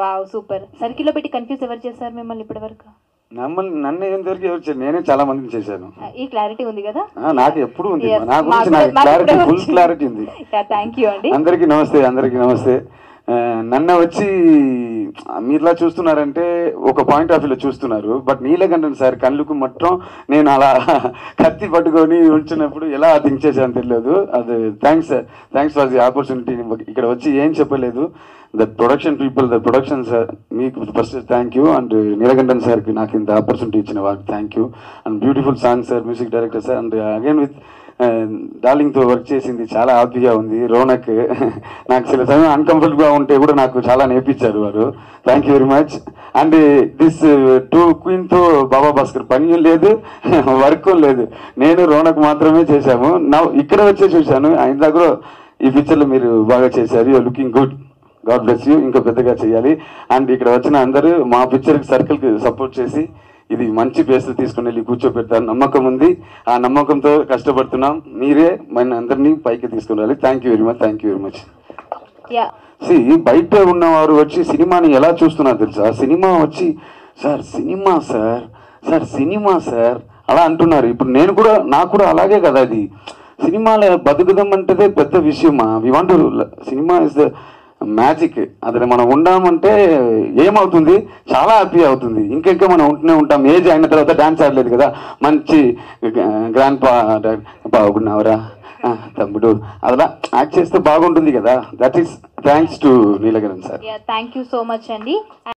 Wow super. సర్కిల్లో పెట్టి confuse ఎవరు చేశారు మిమ్మల్ని ఇప్పటి వరకు మమ్మల్ని నన్ను ఏం దొరికి ఎవరు చేయరు. నేనే చాలా మందిని చేశాను. ఈ క్లారిటీ ఉంది కదా? ఆ, నాకు ఎప్పుడు ఉంది. Yes, నా గురించి నాకు మాకు క్లారిటీ ఫుల్. క్లారిటీ ఉంది. థ్యాంక్ యూ అండి. అందరికీ నమస్తే అందరికీ నమస్తే. ఆ, నన్ను వచ్చి మీరులా చూస్తున్నారంటే ఒక పాయింట్ ఆఫ్ వ్యూలో చూస్తున్నారు. బట్ నీలకంఠన్ సార్ కళ్ళుకు మొత్తం నేను అలా కత్తి పట్టుకొని ఉంచినప్పుడు ఎలా థింక్ చేశాను తెలియదు. అది thanks sir thanks for the opportunity ఇక్కడ వచ్చి ఏం చెప్పలేదు. The production people the production sir మీకు first thank you and Neelakantan సార్కి నాకు ఇంత ఆపర్చునిటీ ఇచ్చిన వాళ్ళకి thank you and beautiful song sir music director sir and again with డార్లింగ్తో work చేసింది చాలా హ్యాపీగా ఉంది. రోనక్ నాకు చిల సమయం అన్కంఫర్టబుల్గా ఉంటే కూడా నాకు చాలా నేర్పించారు వారు. Thank you very much and this too క్వీన్తో Baba Bhaskar పని లేదు వర్క్ లేదు. నేను రోనక్ మాత్రమే చేశాము. నా ఇక్కడ వచ్చే చూశాను. ఆయన దగ్గర ఈ పిక్చర్లో మీరు బాగా చేశారు. You looking good God bless you ఇంకా పెద్దగా చేయాలి. అండ్ ఇక్కడ వచ్చిన అందరూ మా పిక్చర్కి సర్కిల్కి సపోర్ట్ చేసి ఇది మంచి ప్లేస్లో తీసుకుని వెళ్ళి కూర్చోబెడతారు. నమ్మకం ఉంది. ఆ నమ్మకంతో కష్టపడుతున్నాం. మీరే మన అందరినీ పైకి తీసుకుని thank you very much thank you very much yeah సి బయట ఉన్నవారు వచ్చి సినిమాని ఎలా చూస్తున్నారు తెలుసా? సినిమా వచ్చి sir cinema sir sir cinema sir అలా అంటున్నారు. ఇప్పుడు నేను కూడా నాకు కూడా అలాగే కదా అది. సినిమాలో బతుకుదాం అంటే పెద్ద విషయమా? We want cinema is the magic. అతను మనం ఉన్నామంటే ఏమవుతుంది? చాలా హ్యాపీ అవుతుంది. ఇంకెంకా మనం ఉంటూనే ఉంటాం. ఏజ్ అయిన తర్వాత డాన్స్ ఆడలేదు కదా. మంచి గ్రాండ్ పా బాగున్నావురా. తమ్ముడు. అలా యాక్ట్ చేస్తే బాగుంటుంది కదా. That is thanks to Neelagaran sir. Thank you so much అండి.